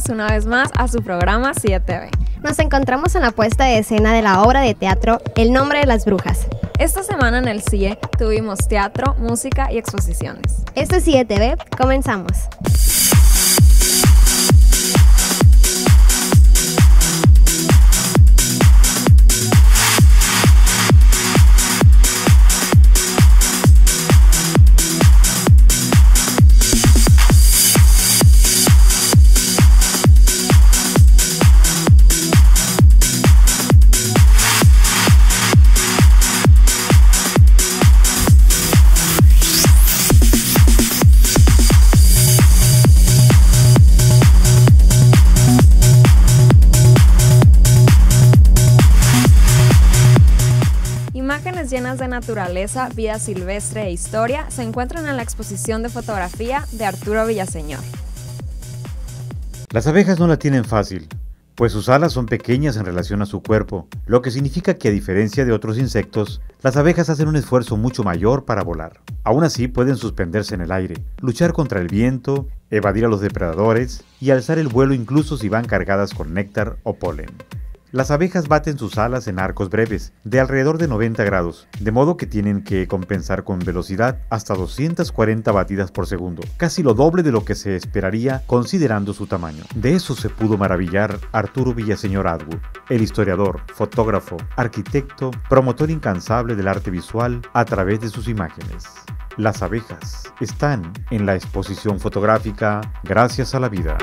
bienvenidos una vez más a su programa 7B. Nos encontramos en la puesta de escena de la obra de teatro El nombre de las brujas. Esta semana en el CIE tuvimos teatro, música y exposiciones. Este es 7B, comenzamos. Naturaleza, vida silvestre e historia se encuentran en la exposición de fotografía de Arturo Villaseñor. Las abejas no la tienen fácil, pues sus alas son pequeñas en relación a su cuerpo, lo que significa que a diferencia de otros insectos, las abejas hacen un esfuerzo mucho mayor para volar. Aún así pueden suspenderse en el aire, luchar contra el viento, evadir a los depredadores y alzar el vuelo incluso si van cargadas con néctar o polen. Las abejas baten sus alas en arcos breves, de alrededor de 90 grados, de modo que tienen que compensar con velocidad hasta 240 batidas por segundo, casi lo doble de lo que se esperaría considerando su tamaño. De eso se pudo maravillar Arturo Villaseñor Atwood, el historiador, fotógrafo, arquitecto, promotor incansable del arte visual a través de sus imágenes. Las abejas están en la exposición fotográfica Gracias a la vida.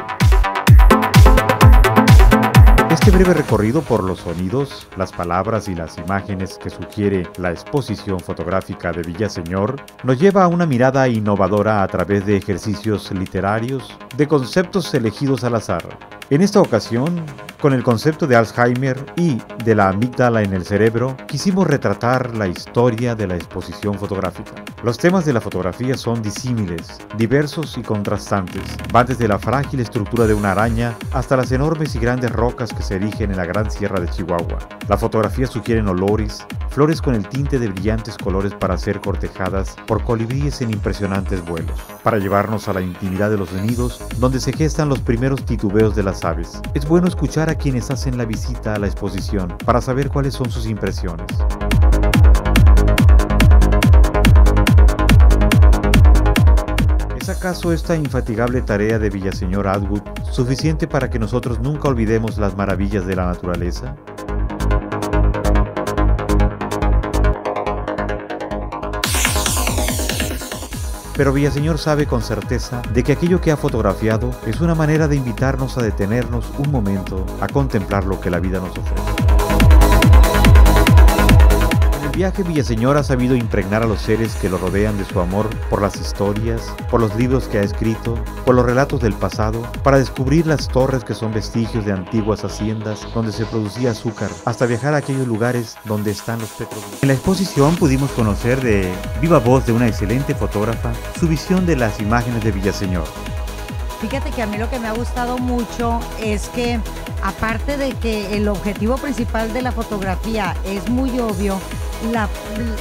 Este breve recorrido por los sonidos, las palabras y las imágenes que sugiere la exposición fotográfica de Villaseñor nos lleva a una mirada innovadora a través de ejercicios literarios, de conceptos elegidos al azar. En esta ocasión, con el concepto de Alzheimer y de la amígdala en el cerebro, quisimos retratar la historia de la exposición fotográfica. Los temas de la fotografía son disímiles, diversos y contrastantes. Van desde la frágil estructura de una araña hasta las enormes y grandes rocas que se erigen en la gran sierra de Chihuahua. La fotografía sugiere olores, flores con el tinte de brillantes colores para ser cortejadas por colibríes en impresionantes vuelos, para llevarnos a la intimidad de los nidos donde se gestan los primeros titubeos de las aves. Es bueno escuchar a quienes hacen la visita a la exposición para saber cuáles son sus impresiones. ¿Es acaso esta infatigable tarea de Villaseñor Atwood suficiente para que nosotros nunca olvidemos las maravillas de la naturaleza? Pero Villaseñor sabe con certeza de que aquello que ha fotografiado es una manera de invitarnos a detenernos un momento a contemplar lo que la vida nos ofrece. Viaje Villaseñor ha sabido impregnar a los seres que lo rodean de su amor por las historias, por los libros que ha escrito, por los relatos del pasado, para descubrir las torres que son vestigios de antiguas haciendas donde se producía azúcar, hasta viajar a aquellos lugares donde están los petróleos. En la exposición pudimos conocer de viva voz de una excelente fotógrafa su visión de las imágenes de Villaseñor. Fíjate que a mí lo que me ha gustado mucho es que aparte de que el objetivo principal de la fotografía es muy obvio, la-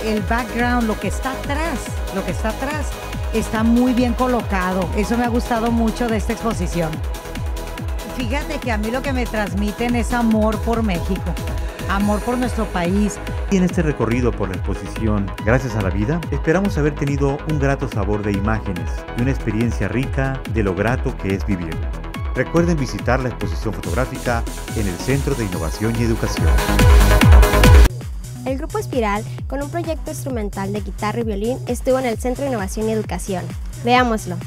el background, lo que está atrás, lo que está atrás, está muy bien colocado. Eso me ha gustado mucho de esta exposición. Fíjate que a mí lo que me transmiten es amor por México, amor por nuestro país, Y en este recorrido por la exposición Gracias a la vida, esperamos haber tenido un grato sabor de imágenes y una experiencia rica de lo grato que es vivir. Recuerden visitar la exposición fotográfica en el Centro de Innovación y Educación. El grupo Espiral, con un proyecto instrumental de guitarra y violín, estuvo en el Centro de Innovación y Educación. Veámoslo.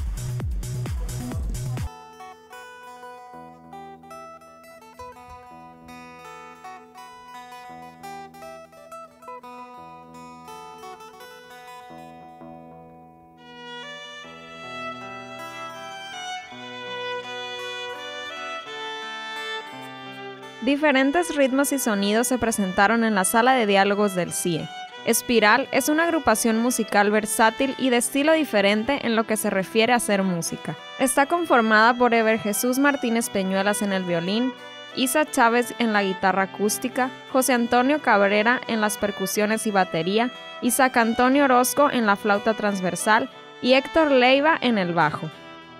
Diferentes ritmos y sonidos se presentaron en la sala de diálogos del CIE. Espiral es una agrupación musical versátil y de estilo diferente en lo que se refiere a hacer música. Está conformada por Ever Jesús Martínez Peñuelas en el violín, Isa Chávez en la guitarra acústica, José Antonio Cabrera en las percusiones y batería, Isaac Antonio Orozco en la flauta transversal y Héctor Leiva en el bajo.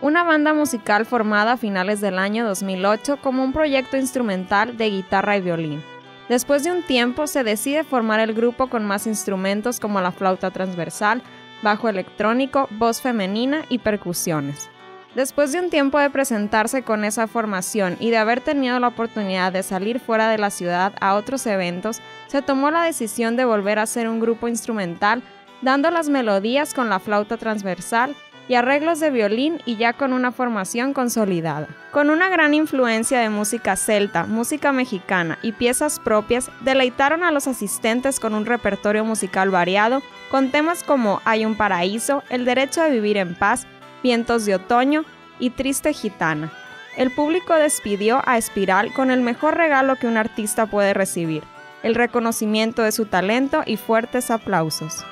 Una banda musical formada a finales del año 2008 como un proyecto instrumental de guitarra y violín. Después de un tiempo se decide formar el grupo con más instrumentos como la flauta transversal, bajo electrónico, voz femenina y percusiones. Después de un tiempo de presentarse con esa formación y de haber tenido la oportunidad de salir fuera de la ciudad a otros eventos, se tomó la decisión de volver a ser un grupo instrumental, dando las melodías con la flauta transversal y arreglos de violín y ya con una formación consolidada. Con una gran influencia de música celta, música mexicana y piezas propias, deleitaron a los asistentes con un repertorio musical variado, con temas como Hay un paraíso, El derecho a vivir en paz, Vientos de otoño y Triste gitana. El público despidió a Espiral con el mejor regalo que un artista puede recibir, el reconocimiento de su talento y fuertes aplausos.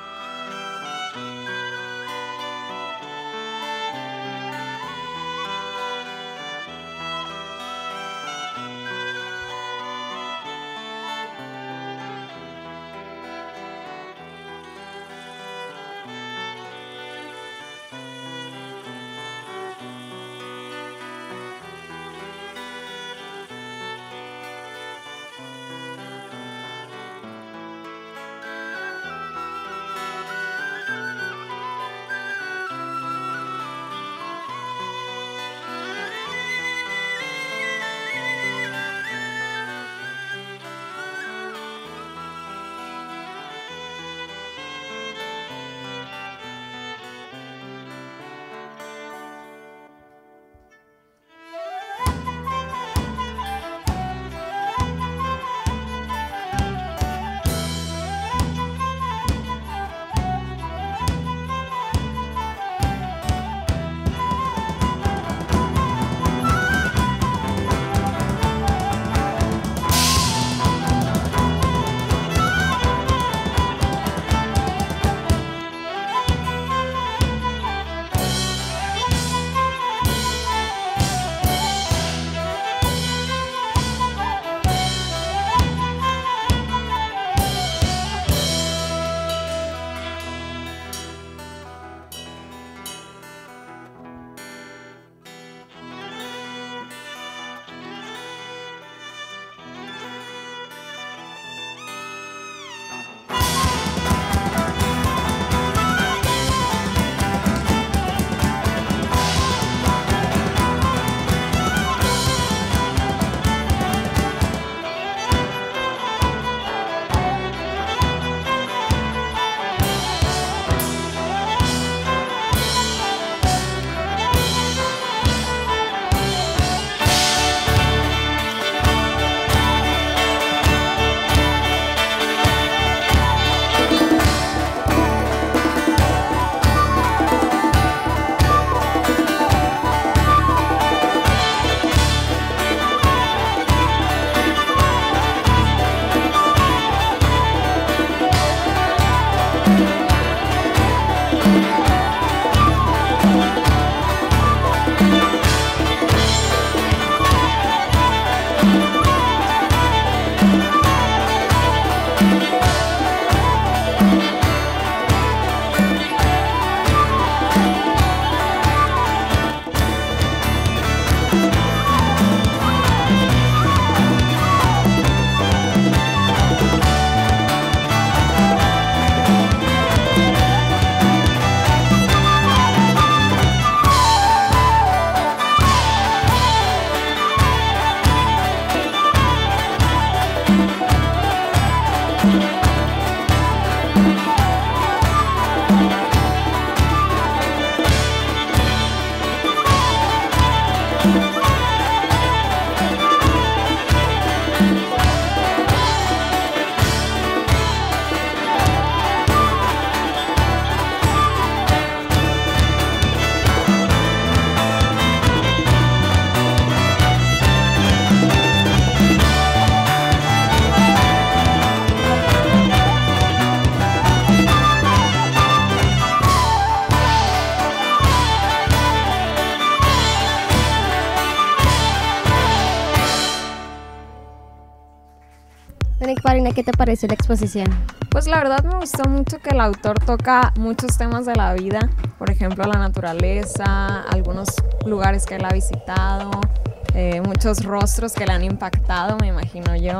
Karina, ¿qué te pareció la exposición? Pues la verdad me gustó mucho que el autor toca muchos temas de la vida, por ejemplo la naturaleza, algunos lugares que él ha visitado, eh, muchos rostros que le han impactado, me imagino yo.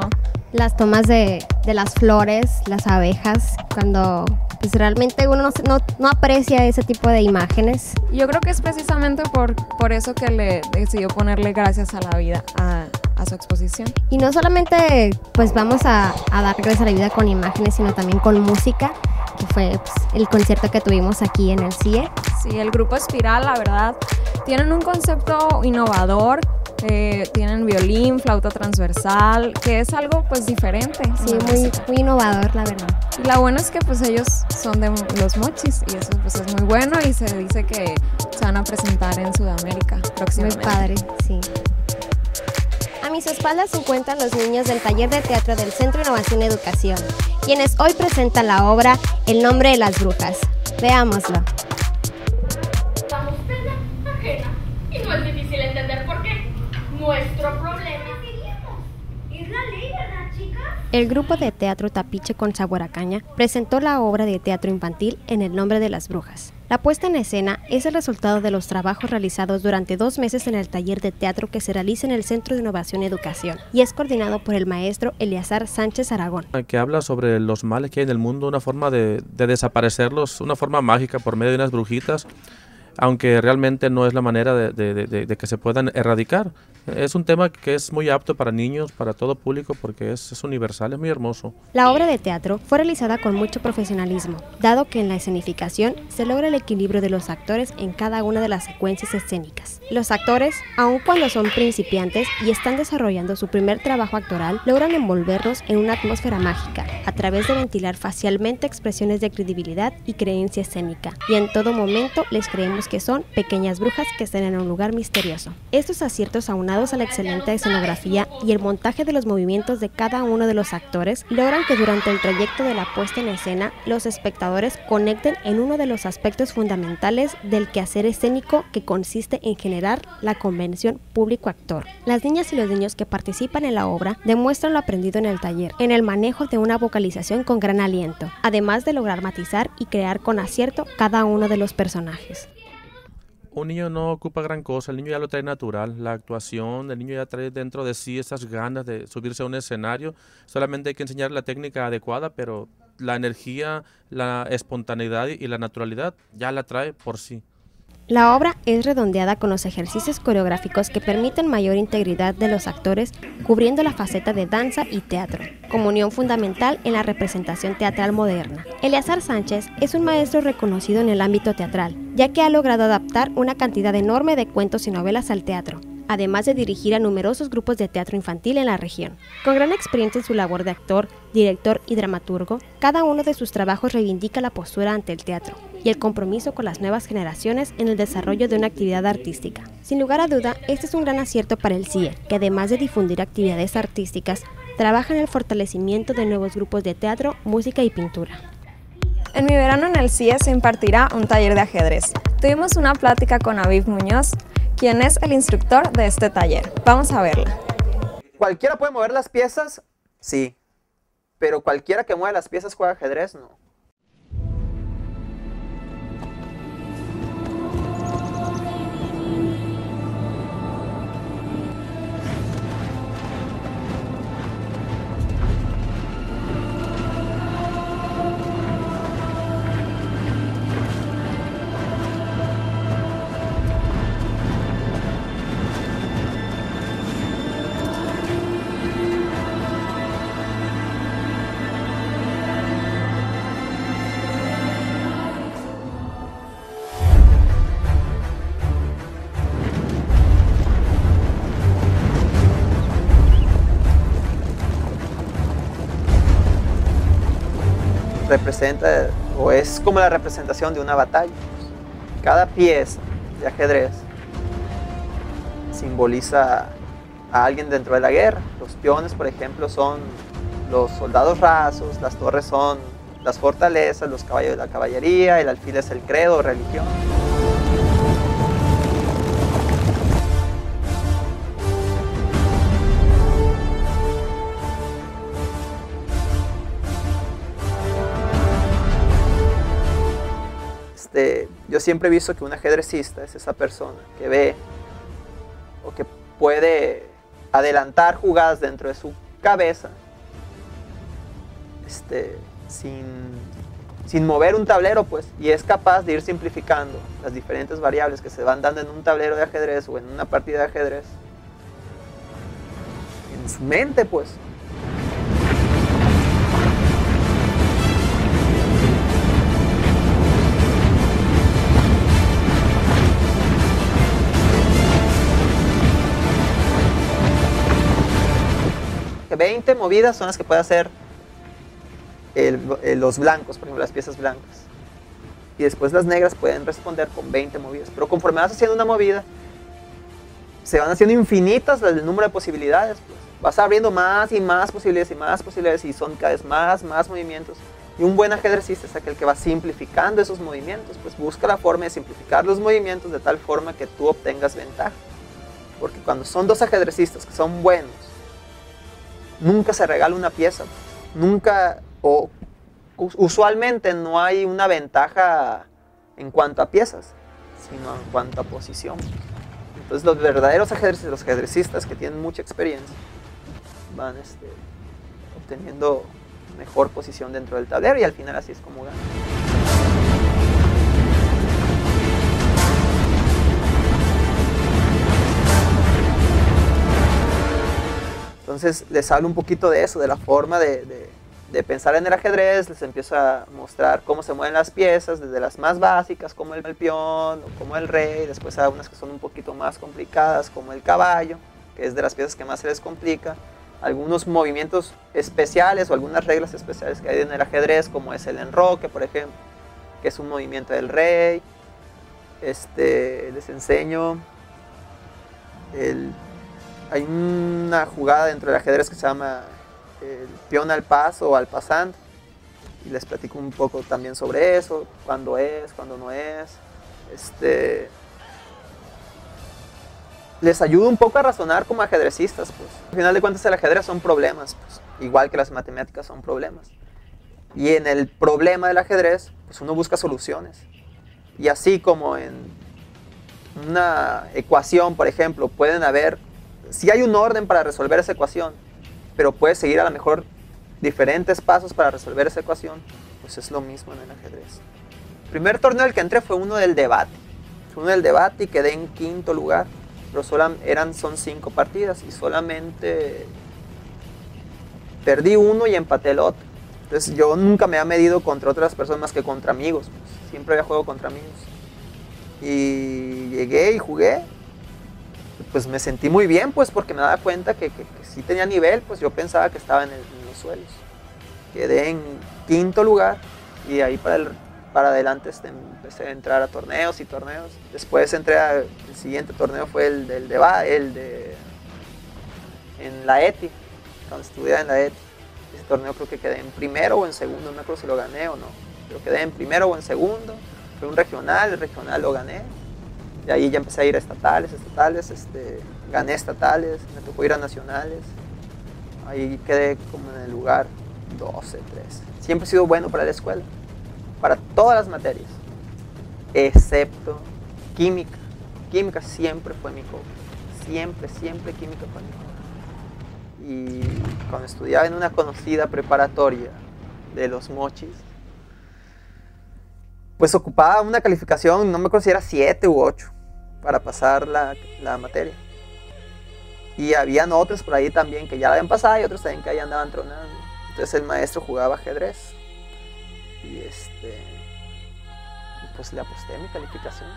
Las tomas de, de las flores, las abejas, cuando pues realmente uno no, no, aprecia ese tipo de imágenes. Yo creo que es precisamente por, por eso que le decidió ponerle gracias a la vida a, a su exposición. Y no solamente pues vamos a, a, dar gracias a la vida con imágenes, sino también con música, que fue pues, el concierto que tuvimos aquí en el CIE. Sí, el grupo Espiral, la verdad, tienen un concepto innovador eh, tienen violín, flauta transversal, que es algo pues diferente. Sí, muy, muy innovador, la verdad. Y la buena es que pues ellos son de los mochis y eso pues es muy bueno y se dice que se van a presentar en Sudamérica próximamente. Muy padre, sí. A mis espaldas se encuentran los niños del taller de teatro del Centro de Innovación y Educación, quienes hoy presentan la obra El nombre de las brujas. Veámoslo. Nuestro problema es la ley, ¿verdad, chicas? El grupo de teatro Tapiche con Sabor Caña presentó la obra de teatro infantil En el nombre de las brujas. La puesta en escena es el resultado de los trabajos realizados durante dos meses en el taller de teatro que se realiza en el Centro de Innovación y Educación y es coordinado por el maestro Eliazar Sánchez Aragón. Que habla sobre los males que hay en el mundo, una forma de, de desaparecerlos, una forma mágica por medio de unas brujitas aunque realmente no es la manera de, que se puedan erradicar. Es un tema que es muy apto para niños, para todo público, porque es, universal, es muy hermoso. La obra de teatro fue realizada con mucho profesionalismo, dado que en la escenificación se logra el equilibrio de los actores en cada una de las secuencias escénicas. Los actores, aun cuando son principiantes y están desarrollando su primer trabajo actoral, logran envolverlos en una atmósfera mágica, a través de ventilar facialmente expresiones de credibilidad y creencia escénica, y en todo momento les creemos que son pequeñas brujas que están en un lugar misterioso. Estos aciertos aunados a la excelente escenografía y el montaje de los movimientos de cada uno de los actores logran que durante el trayecto de la puesta en escena los espectadores conecten en uno de los aspectos fundamentales del quehacer escénico que consiste en generar la convención público-actor. Las niñas y los niños que participan en la obra demuestran lo aprendido en el taller, en el manejo de una vocalización con gran aliento, además de lograr matizar y crear con acierto cada uno de los personajes un niño no ocupa gran cosa, el niño ya lo trae natural, la actuación, el niño ya trae dentro de sí esas ganas de subirse a un escenario, solamente hay que enseñar la técnica adecuada, pero la energía, la espontaneidad y la naturalidad ya la trae por sí. La obra es redondeada con los ejercicios coreográficos que permiten mayor integridad de los actores, cubriendo la faceta de danza y teatro, comunión fundamental en la representación teatral moderna. Eleazar Sánchez es un maestro reconocido en el ámbito teatral, ya que ha logrado adaptar una cantidad enorme de cuentos y novelas al teatro, además de dirigir a numerosos grupos de teatro infantil en la región. Con gran experiencia en su labor de actor, director y dramaturgo, cada uno de sus trabajos reivindica la postura ante el teatro y el compromiso con las nuevas generaciones en el desarrollo de una actividad artística. Sin lugar a duda, este es un gran acierto para el CIE, que además de difundir actividades artísticas, trabaja en el fortalecimiento de nuevos grupos de teatro, música y pintura. En mi verano en el CIE se impartirá un taller de ajedrez. Tuvimos una plática con Aviv Muñoz, quien es el instructor de este taller. Vamos a verla. ¿Cualquiera puede mover las piezas? Sí. Pero cualquiera que mueva las piezas juega ajedrez, no. Representa o es como la representación de una batalla. Cada pieza de ajedrez simboliza a alguien dentro de la guerra. Los peones, por ejemplo, son los soldados rasos, las torres son las fortalezas, los caballos de la caballería, el alfil es el credo, religión. Yo siempre he visto que un ajedrecista es esa persona que ve o que puede adelantar jugadas dentro de su cabeza este, sin, sin mover un tablero, pues, y es capaz de ir simplificando las diferentes variables que se van dando en un tablero de ajedrez o en una partida de ajedrez en su mente, pues. 20 movidas son las que puede hacer el- los blancos, por ejemplo, las piezas blancas. Y después las negras pueden responder con 20 movidas. Pero conforme vas haciendo una movida, se van haciendo infinitas el número de posibilidades. pues. Vas abriendo más y más posibilidades y más posibilidades y son cada vez más, más movimientos. Y un buen ajedrecista es aquel que va simplificando esos movimientos. Pues busca la forma de simplificar los movimientos de tal forma que tú obtengas ventaja. Porque cuando son dos ajedrecistas que son buenos, nunca se regala una pieza. Nunca, o us- usualmente no hay una ventaja en cuanto a piezas, sino en cuanto a posición. Entonces los verdaderos ajedrecistas, los ajedrecistas que tienen mucha experiencia, van este, obteniendo mejor posición dentro del tablero y al final así es como ganan. Entonces les hablo un poquito de eso, de la forma de, de- de pensar en el ajedrez, les empiezo a mostrar cómo se mueven las piezas, desde las más básicas como el, el peón como el rey, después hay unas que son un poquito más complicadas como el caballo, que es de las piezas que más se les complica, algunos movimientos especiales o algunas reglas especiales que hay en el ajedrez, como es el enroque, por ejemplo, que es un movimiento del rey. Este, les enseño el hay una jugada dentro del ajedrez que se llama el peón al paso o al pasante. Y les platico un poco también sobre eso, cuándo es, cuándo no es. Este, les ayudo un poco a razonar como ajedrecistas. Pues. Al final de cuentas el ajedrez son problemas, pues, igual que las matemáticas son problemas. Y en el problema del ajedrez, pues uno busca soluciones. Y así como en una ecuación, por ejemplo, pueden haber si hay un orden para resolver esa ecuación, pero puedes seguir a lo mejor diferentes pasos para resolver esa ecuación, pues es lo mismo en el ajedrez. El primer torneo al que entré fue uno del debate. Fue uno del debate y quedé en quinto lugar, pero solam- eran, son cinco partidas y solamente perdí uno y empaté el otro. Entonces yo nunca me había medido contra otras personas más que contra amigos. pues, Siempre había juego contra amigos. Y llegué y jugué pues me sentí muy bien, pues porque me daba cuenta que, que, sí tenía nivel, pues yo pensaba que estaba en, el- los suelos. Quedé en quinto lugar y ahí para, para adelante este, empecé a entrar a torneos y torneos. Después entré a, el siguiente torneo fue el del deba, el de en la ETI, cuando estudiaba en la ETI. Ese torneo creo que quedé en primero o en segundo, no me acuerdo si lo gané o no, pero quedé en primero o en segundo. Fue un regional, el regional lo gané. Y ahí ya empecé a ir a estatales, estatales, este, gané estatales, me tocó ir a nacionales. Ahí quedé como en el lugar 12, 13. Siempre he sido bueno para la escuela, para todas las materias, excepto química. Química siempre fue mi coco. Siempre, siempre química fue mi coco. Y cuando estudiaba en una conocida preparatoria de los mochis, pues ocupaba una calificación, no me acuerdo si era 7 u 8 para pasar la, la materia. Y habían otros por ahí también que ya la habían pasado y otros también que ahí andaban tronando. Entonces el maestro jugaba ajedrez. Y este. Pues le aposté mi calificación.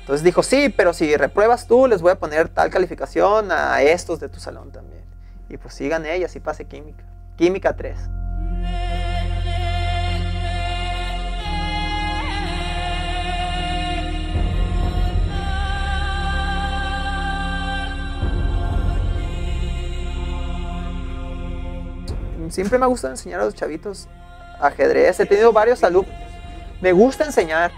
Entonces dijo, sí, pero si repruebas tú, les voy a poner tal calificación a estos de tu salón también. Y pues sí gané y pasé química. Química 3. Siempre me ha gustado enseñar a los chavitos ajedrez. He tenido varios alumnos. Me gusta enseñar.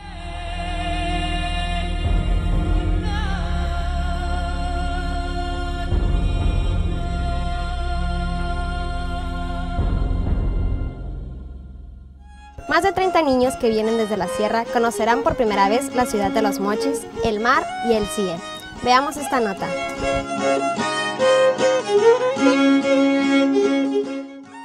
Más de 30 niños que vienen desde la sierra conocerán por primera vez la ciudad de los mochis, el mar y el CIE. Veamos esta nota.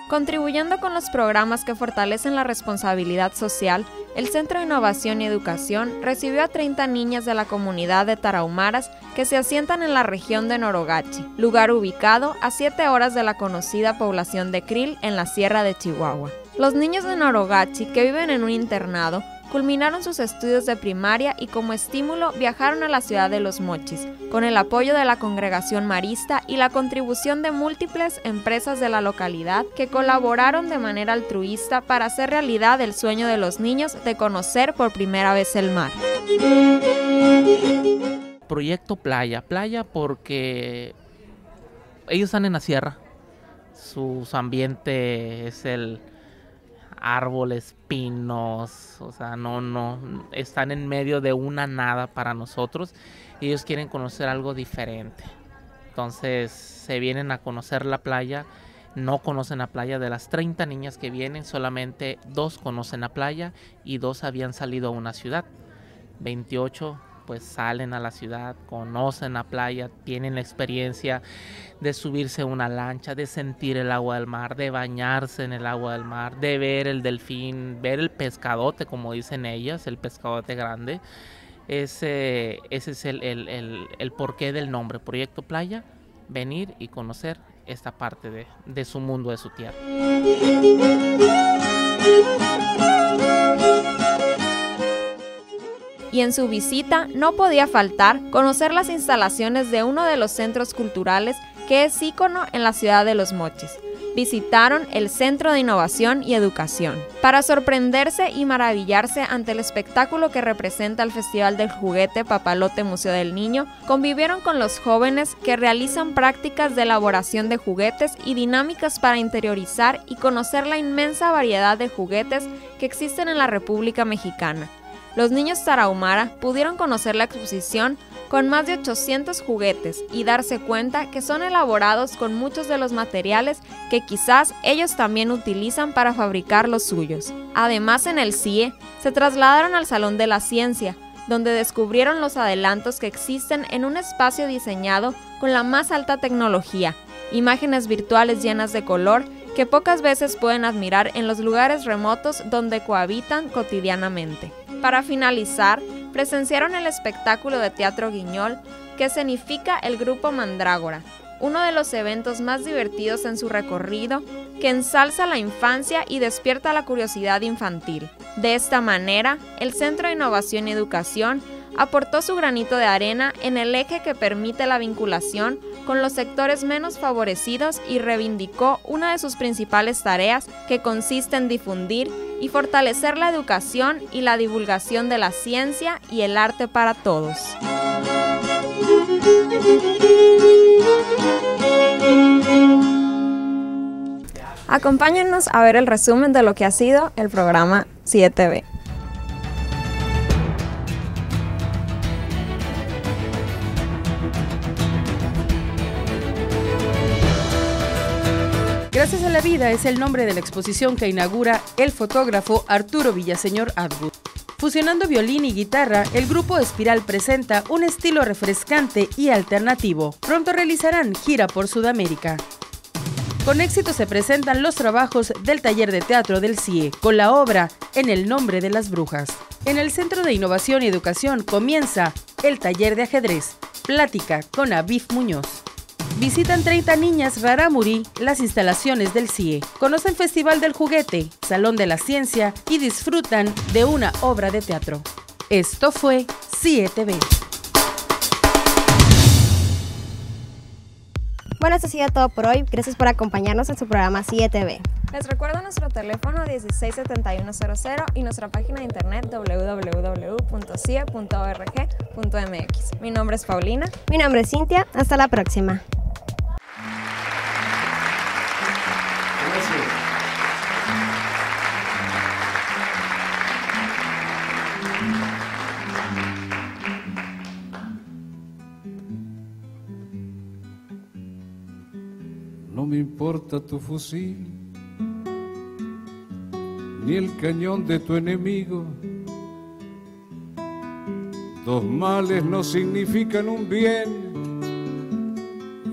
Contribuyendo con los programas que fortalecen la responsabilidad social, el Centro de Innovación y Educación recibió a 30 niñas de la comunidad de Tarahumaras que se asientan en la región de Norogachi, lugar ubicado a 7 horas de la conocida población de Krill en la Sierra de Chihuahua. Los niños de Norogachi, que viven en un internado, culminaron sus estudios de primaria y como estímulo viajaron a la ciudad de Los Mochis, con el apoyo de la congregación marista y la contribución de múltiples empresas de la localidad que colaboraron de manera altruista para hacer realidad el sueño de los niños de conocer por primera vez el mar. Proyecto Playa, Playa porque ellos están en la sierra, su ambiente es el árboles, pinos, o sea, no, no, están en medio de una nada para nosotros ellos quieren conocer algo diferente. Entonces se vienen a conocer la playa, no conocen la playa, de las 30 niñas que vienen, solamente dos conocen la playa y dos habían salido a una ciudad. 28 pues salen a la ciudad, conocen la playa, tienen la experiencia de subirse a una lancha, de sentir el agua del mar, de bañarse en el agua del mar, de ver el delfín, ver el pescadote, como dicen ellas, el pescadote grande. Ese, ese es el, el, porqué del nombre, Proyecto Playa, venir y conocer esta parte de, de su mundo, de su tierra. Y en su visita no podía faltar conocer las instalaciones de uno de los centros culturales que es ícono en la ciudad de Los Mochis. Visitaron el Centro de Innovación y Educación para sorprenderse y maravillarse ante el espectáculo que representa el Festival del Juguete Papalote Museo del Niño. Convivieron con los jóvenes que realizan prácticas de elaboración de juguetes y dinámicas para interiorizar y conocer la inmensa variedad de juguetes que existen en la República Mexicana los niños tarahumara pudieron conocer la exposición con más de 800 juguetes y darse cuenta que son elaborados con muchos de los materiales que quizás ellos también utilizan para fabricar los suyos. Además, en el CIE se trasladaron al Salón de la Ciencia, donde descubrieron los adelantos que existen en un espacio diseñado con la más alta tecnología, imágenes virtuales llenas de color que pocas veces pueden admirar en los lugares remotos donde cohabitan cotidianamente. Para finalizar, presenciaron el espectáculo de teatro Guiñol que escenifica el grupo Mandrágora, uno de los eventos más divertidos en su recorrido que ensalza la infancia y despierta la curiosidad infantil. De esta manera, el Centro de Innovación y Educación aportó su granito de arena en el eje que permite la vinculación con los sectores menos favorecidos y reivindicó una de sus principales tareas que consiste en difundir y fortalecer la educación y la divulgación de la ciencia y el arte para todos. Acompáñennos a ver el resumen de lo que ha sido el programa 7B. Gracias a la vida es el nombre de la exposición que inaugura el fotógrafo Arturo Villaseñor Atwood. Fusionando violín y guitarra, el grupo Espiral presenta un estilo refrescante y alternativo. Pronto realizarán gira por Sudamérica. Con éxito se presentan los trabajos del taller de teatro del CIE, con la obra En el nombre de las brujas. En el Centro de Innovación y Educación comienza el taller de ajedrez, plática con Aviv Muñoz. Visitan 30 niñas Raramuri las instalaciones del CIE, conocen Festival del Juguete, Salón de la Ciencia y disfrutan de una obra de teatro. Esto fue CIE TV. Bueno, esto ha sido todo por hoy. Gracias por acompañarnos en su programa CIE TV. Les recuerdo nuestro teléfono 167100 y nuestra página de internet www.cie.org.mx. Mi nombre es Paulina. Mi nombre es Cintia. Hasta la próxima. Tu fusil ni el cañón de tu enemigo. Dos males no significan un bien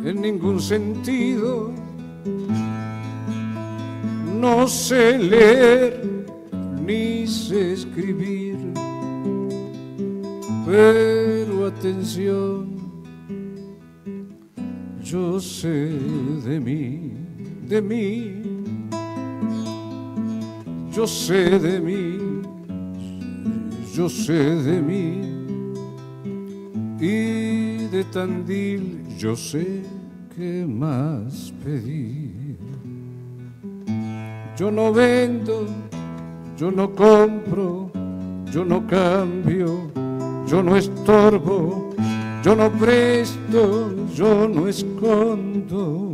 en ningún sentido. No sé leer ni sé escribir, pero atención, yo sé de mí, de mí. Yo sé de mí, yo sé de mí, y de Tandil yo sé qué más pedir. Yo no vendo, yo no compro, yo no cambio, yo no estorbo, yo no presto, yo no escondo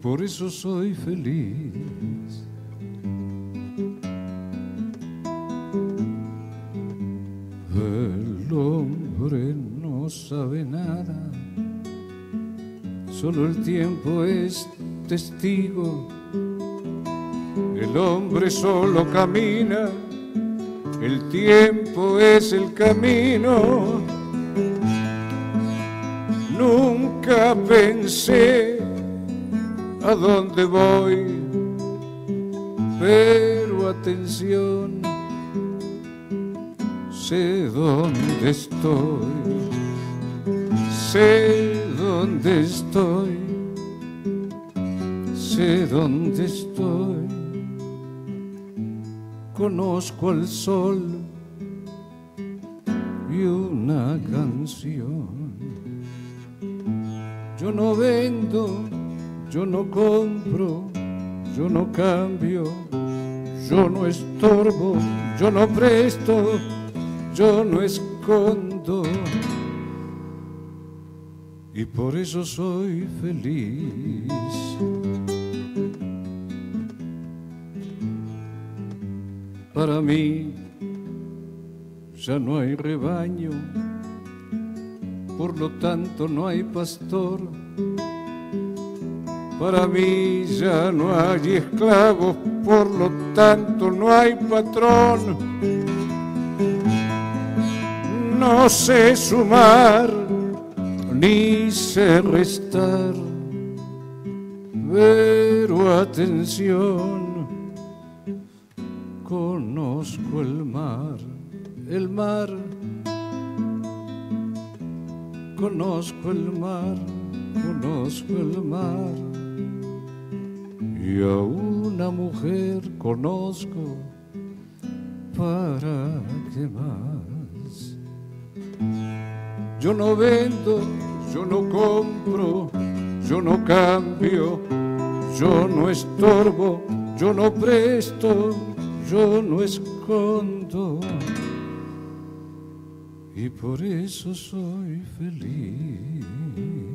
por eso soy feliz. El hombre no sabe nada, solo el tiempo es testigo. El hombre solo camina, el tiempo es el camino. Nunca pensé a dónde voy, pero atención, sé dónde estoy, sé dónde estoy, sé dónde estoy, conozco al sol y una canción. Yo no vendo yo no compro, yo no cambio, yo no estorbo, yo no presto, yo no escondo. Y por eso soy feliz. Para mí ya no hay rebaño, por lo tanto no hay pastor para mí ya no hay esclavos, por lo tanto no hay patrón. No sé sumar ni sé restar, pero atención, conozco el mar, el mar, conozco el mar, conozco el mar y a una mujer conozco para qué más. Yo no vendo, yo no compro, yo no cambio, yo no estorbo, yo no presto, yo no escondo. Y por eso soy feliz.